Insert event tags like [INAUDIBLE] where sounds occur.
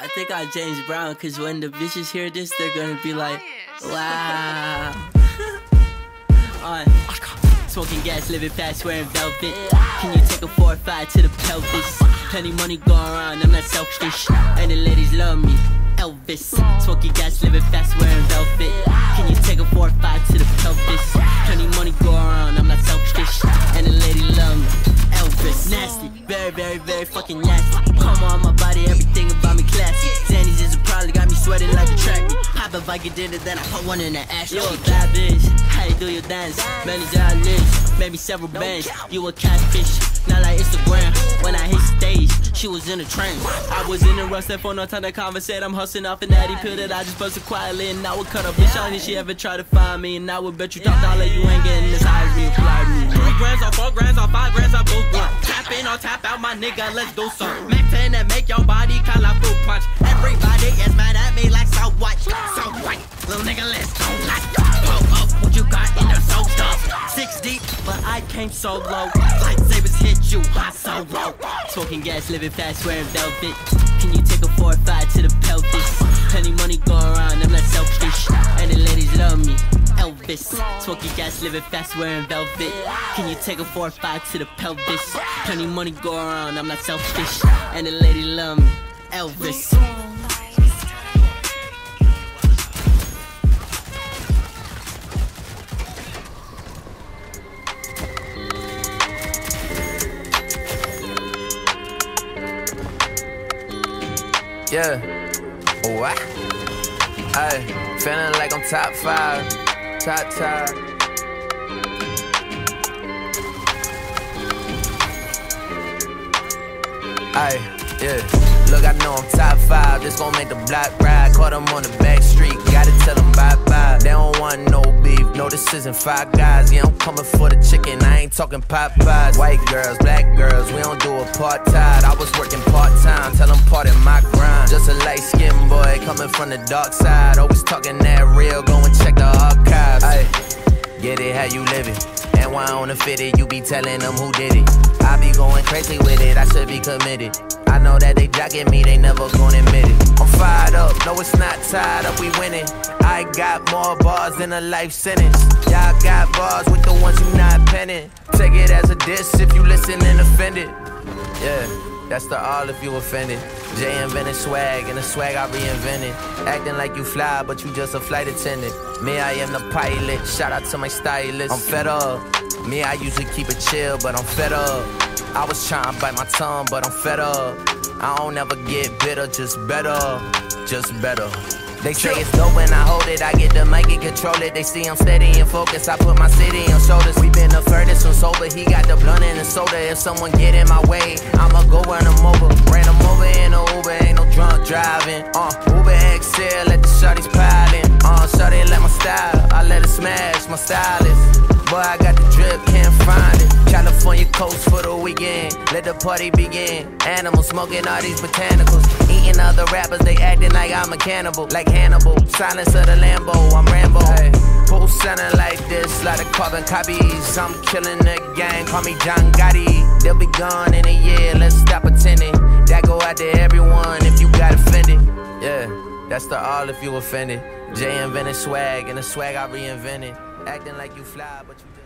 I think I James Brown, cause when the bitches hear this, they're gonna be like, wow. [LAUGHS] Smoking gas, living fast, wearing velvet. Can you take a four or five to the pelvis? Plenty money going around, I'm not selfish. And the ladies love me. Elvis. Smoking gas, living fast, wearing velvet. Can you take a four or five fucking nasty. Come on my body, everything about me classy. Zanny's is probably got me sweating like a track. Pop if I get it, then I put one in the ash. You a bad bitch, how you do your dance? Many dollars, maybe several bands. You a catfish, not like Instagram. When I hit stage, she was in a trance. I was in a rush, that for no time to conversate. I'm hustling off an natty pill that I just busted quietly. And I would cut a bitch on if she ever try to find me. And I would bet you top dollar you ain't getting this high as me. Three grands or four grands or five grands, I both one. Tap in or tap out, my nigga, let's do some. Mac 10 that make your body call out fruit punch. Everybody is mad at me like so what? So white, little nigga, let's go. Let's what you got in the so stuff? Six deep, but I came so low. Lightsabers hit you, hot so low. Smoking gas, living fast, wearing velvet. Can you take a four or five to the pelvis? Plenty money go around, I'm not selfish. And Elvis. Smoking gas, living fast, wearing velvet. Can you take a four or five to the pelvis? Plenty money go around, I'm not selfish. And the lady love me. Elvis. Yeah. What? Ay, feeling like I'm top five. Top, top. Ay, yeah. Look, I know I'm top five. This gon' make the block ride. Caught them on the back street. Gotta tell them bye bye. They don't want no beef. No, this isn't five guys. Yeah, I'm coming for the chicken. I ain't talking Popeyes. White girls, black girls. We don't do a part time. I was working part time. Tell them part of my. Just a light skinned boy coming from the dark side. Always talking that real. Go and check the archives. Ay, get it how you living. And why on the fitted, you be telling them who did it. I be going crazy with it, I should be committed. I know that they jocking me, they never gonna admit it. I'm fired up, no it's not tied up, we winning. I got more bars than a life sentence. Y'all got bars with the ones you not penning. Take it as a diss if you listen and offended. Yeah, that's the all if you offended. Jay invented swag, and the swag I reinvented. Acting like you fly, but you just a flight attendant. Me, I am the pilot. Shout out to my stylist. I'm fed up. Me, I usually keep it chill, but I'm fed up. I was trying to bite my tongue, but I'm fed up. I don't ever get bitter, just better, just better. They say it's dope when I hold it, I get the mic and control it. They see I'm steady and focused, I put my city on shoulders. We been the furthest from sober, he got the blunt and the soda. If someone get in my way, I'ma go run him over. Ran him over in a Uber, ain't no drunk driving. Uh, Uber XL, let the shorties piling. Uh, shorty let my style, I let it smash my stylist. Boy, I got the drip, can't find it. California coast for the weekend, let the party begin. Animals smoking all these botanicals, eating other rappers, they acting like I'm a cannibal, like Hannibal. Silence of the Lambo, I'm Rambo. Hey, sounding like this, like the carbon copies? I'm killing the gang, call me John Gotti. They'll be gone in a year, let's stop pretending. That go out to everyone if you got offended. Yeah, that's the all if you offended. Jay invented swag, and the swag I reinvented. Acting like you fly, but you